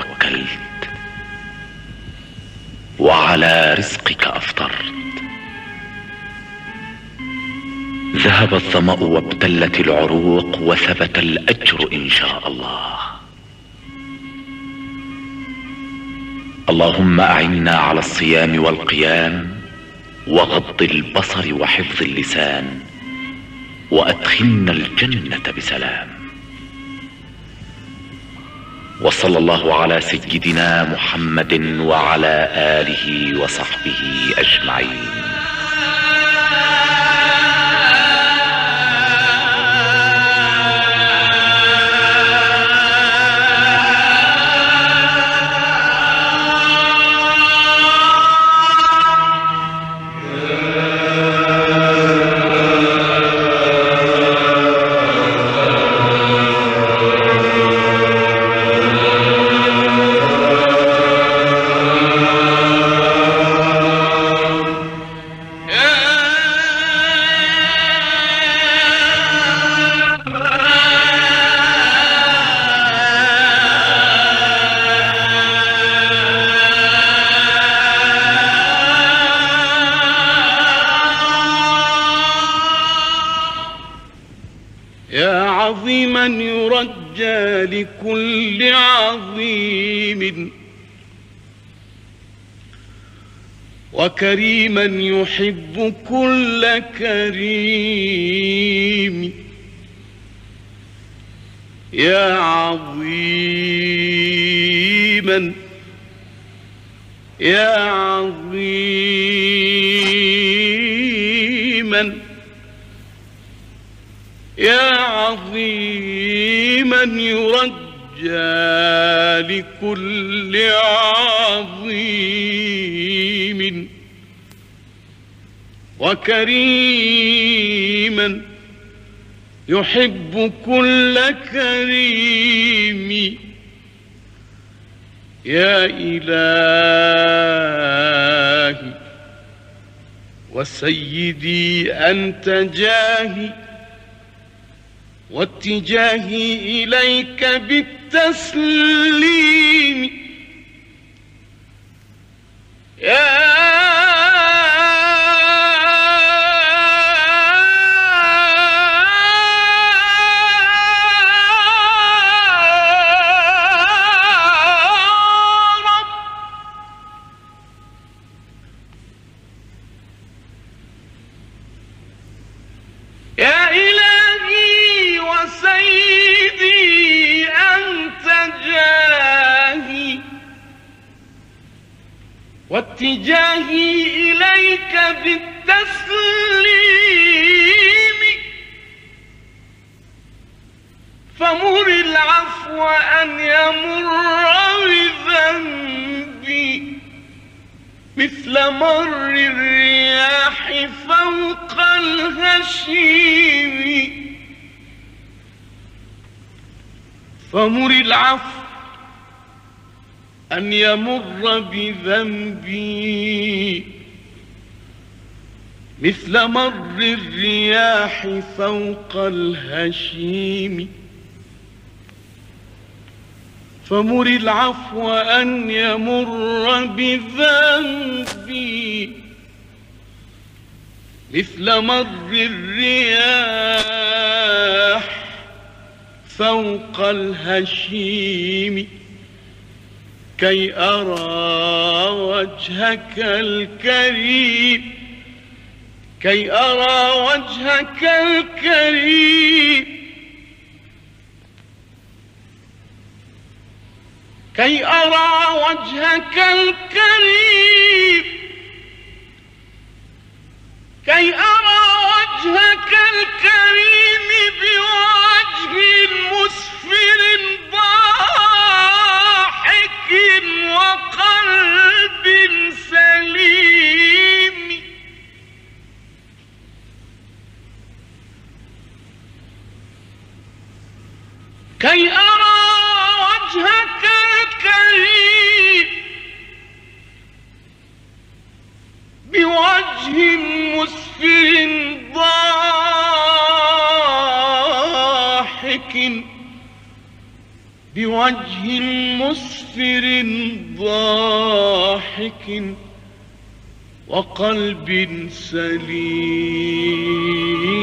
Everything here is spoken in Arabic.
توكلت. وعلى رزقك أفطرت. ذهب الظمأ وابتلت العروق وثبت الأجر إن شاء الله. اللهم أعنا على الصيام والقيام وغض البصر وحفظ اللسان وأدخلنا الجنة بسلام. وصلى الله على سيدنا محمد وعلى آله وصحبه اجمعين لكل عظيم. وكريما يحب كل كريم. يا عظيما يا عظيما يا عظيما. يرد لكل عظيم وكريما يحب كل كريم. يا إلهي وسيدي أنت جاهي واتجاهي إليك بالتسليم. واتجاهي إليك بالتسليم. فمر العفو أن يمر بذنبي. مثل مر الرياح فوق الهشيم. فمر العفو أن يمر بذنبي مثل مر الرياح فوق الهشيم. فمر العفو أن يمر بذنبي مثل مر الرياح فوق الهشيم. كي أرى وجهك الكريم. كي أرى وجهك الكريم. كي أرى وجهك الكريم. كي أرى بوجه مسفر ضاحك. بوجه مسفر ضاحك. وقلب سليم.